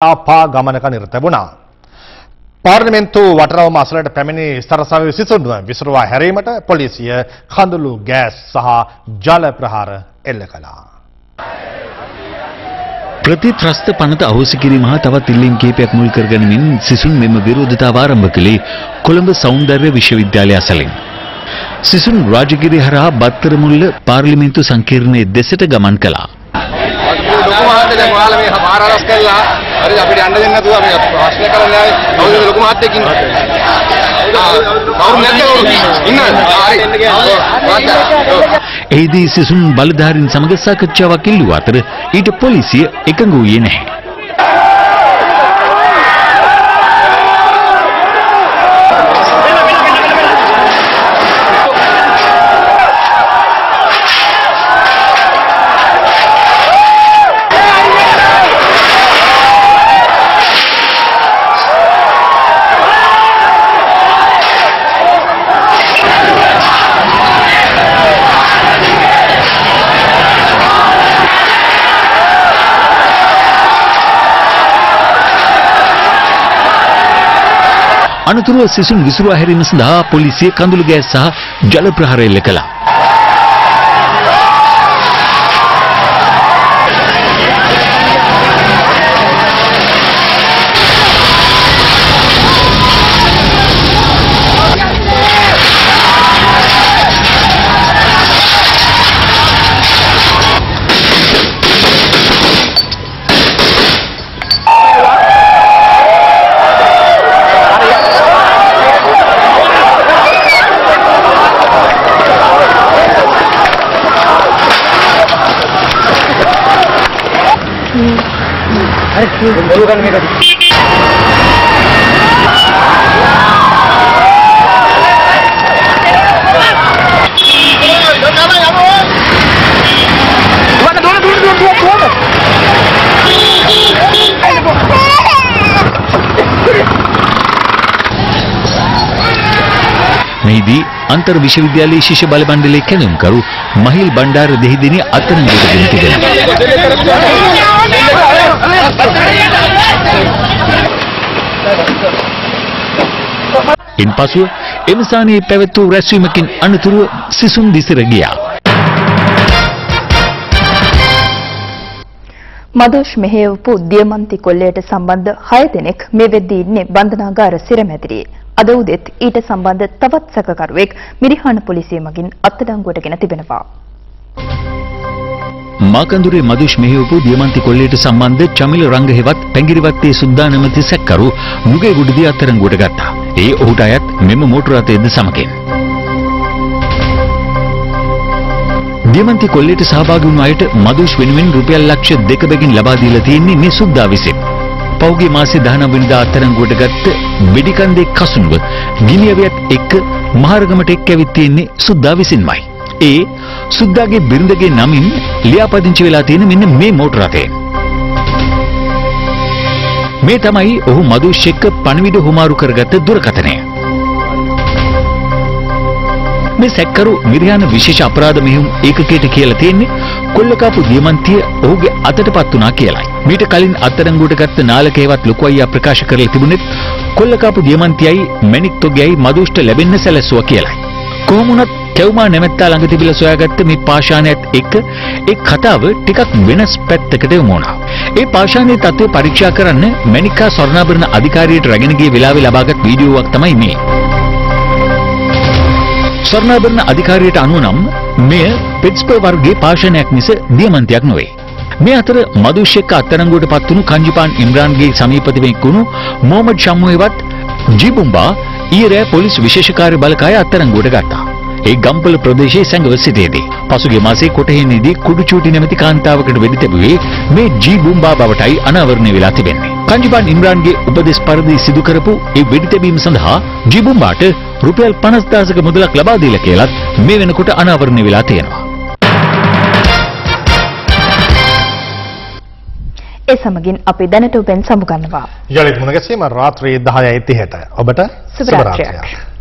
ආපා ගමනක නිරත වුණා. පාර්ලිමේන්තු වටරවම අසලට පැමිණි ස්තරසාවේ සිසුන්ව විසුරුවා හැරීමට පොලිසිය කඳුළු ගෑස් සහ ජල ප්‍රහාර එල්ල කළා. ප්‍රතිත්‍රස්ත පනත අහෝසි කිරීම හා තවත් ඉල්ලීම් කිහිපයක් මුල් කරගනිමින් සිසුන් මෙම විරෝධතාව ආරම්භ කළේ කොළඹ සෞන්දර්ය විශ්වවිද්‍යාලය අසලින්. සිසුන් රාජගිරි හරහා බත්තර මුල්ල පාර්ලිමේන්තු සංකීර්ණයේ දෙසට ගමන් කළා. ලොකු මහත්තයා ඔයාලා මේ පාර අරස් කළා. හරිද අපිට යන්න දෙන්නේ නැතුව අපි ප්‍රශ්න කරලා ආවේ. කවුද ලොකු මහත්තයෙක් ඉන්නේ? කවුරු නැද්ද? ඉන්නවද? හරි. එහිදී සිසුන් බලධාරීන් සමග සාකච්ඡාවක් ඉල්ලුව අතර ඊට පොලිසිය එකඟ වූයේ නැහැ. අනතුරුව සිසුන් විසුරුවා හැරීම සඳහා පොලිසිය කඳුළු ගෑස් සහ ජල ප්‍රහාර එල්ල කළා. नई अंतर विश्वविद्यालय शिष्य बाल मंडली के महिल भंडार देहिदी अतरंगी गिनती තිබෙනවා. ඉන්පසුව එම ස්ථානයේ පැවැත් වූ රැස්වීමකින් අනතුරුව සිසුන් දිසිර ගියා. මදෝෂ් මෙහෙයවපු දියමන්ති කොල්ලයට සම්බන්ධ 6 දෙනෙක් මේ වෙද්දී ඉන්නේ බන්ධනාගාර සිරමැදිරියේ. අද උදෙත් ඊට සම්බන්ධ තවත් සැකකරුවෙක් මිරිහාන පොලිසිය මගින් අත්අඩංගුවටගෙන තිබෙනවා. මාකඳුරේ මදුෂ් මෙහෙයවපු දියමන්ති කොල්ලයට සම්බන්ධ චමිල රංග හෙවත් පැංගිරිවත්තේ සුද්දා නැමැති සැකකරු නුගේගොඩදී අත්අඩංගුවට ගත්තා. ඒ ඔහුට අයත් මෙම මෝටර රථයේද සමගින්. දියමන්ති කොල්ලයට සහභාගී වුණු අයට මදුෂ් වෙනුවෙන් රුපියල් ලක්ෂ දෙක බැගින් ලබා දීලා තියෙන්නේ මේ සුද්දා විසින්. පෞගේ මාසේ 19 වෙනිදා අත්අඩංගුවට ගත්ත වෙඩිකන්දේ කසුනුව ගිනියවියත් එක්ක මහරගමට එක්ක ඇවිත් තියෙන්නේ සුද්දා විසින්මයි. ඒ සුද්දාගේ බිරිඳගේ නමින් ලියාපදිංචි වෙලා තියෙන මෙන්න මේ මෝටර රථයෙන්. මේ තමයි ඔහු මදුෂ් එක්ක පණවිඩ හුමාරු කරගත්ත දුරකථනය. මේ සැක්කරු මිරියාන විශේෂ අපරාධ මෙහෙයුම් ඒකකයට කියලා තියෙන්නේ කොල්ලකාපු දියමන්තිය ඔහුගේ අතටපත් වුණා කියලයි. මීට කලින් අත්අඩංගුවට ගත්ත නාලකේවත් ලොකු අයියා ප්‍රකාශ කරලා තිබුණෙත් කොල්ලකාපු දියමන්තියයි මැණික් තොගයයි මදුෂ්ට ලැබෙන්න සැලැස්සුවා කියලයි. කොහොම වුණත් තෙව්මා නැමැත්තා ළඟ තිබිලා සොයාගත්ත මේ පාෂාණයත් එක්ක ඒ කතාව ටිකක් වෙනස් පැත්තකට යොමු වුණා. ඒ පාෂාණයේ තත්ත්වය පරීක්ෂා කරන්න මැණිකා ස්වර්ණාභරණ අධිකාරියට රැගෙන ගිය වෙලාවේ ලබාගත් වීඩියෝවක් තමයි මේ. ස්වර්ණාභරණ අධිකාරියට අනුව නම් මෙය පිට්ස්බර්ග් වර්ගයේ පාෂාණයක් මිස දියමන්තියක් නොවේ. මේ අතර මදුෂ් එක්ක අත්අඩංගුවට පත් වුණු කංජිපාන් ඉම්රාන්ගේ සමීපතිවෙක් වුණු මොහමඩ් ෂම්මුවේවත් ජීබුම්බා ඊයේ රෑ පොලිස් විශේෂ කාර්ය බලකාය අත්අඩංගුවට ගත්තා. ඒ ගම්පල ප්‍රදේශයේ සැඟව සිටියේදී පසුගිය මාසයේ කොටහෙන්නේදී කුඩුචූටි නැමැති කාන්තාවකට වෙඩි තැබුවේ මේ ජී බුම්බා බවටයි අනාවරණය වෙලා තිබෙන්නේ. කංජිපාන් ඉම්රාන්ගේ උපදෙස් පරිදි සිදු කරපු ඒ වෙඩි තැබීම සඳහා ජී බුම්බාට රුපියල් 50000ක මුදලක් ලබා දීලා කියලත් මේ වෙනකොට අනාවරණය වෙලා තියෙනවා. ඒ සමගින් අපි දැනට ඔබෙන් සමුගන්නවා. යළිත් මුණ ගැසීම රාත්‍රී 10:30ට. ඔබට සුබ රාත්‍රියක්.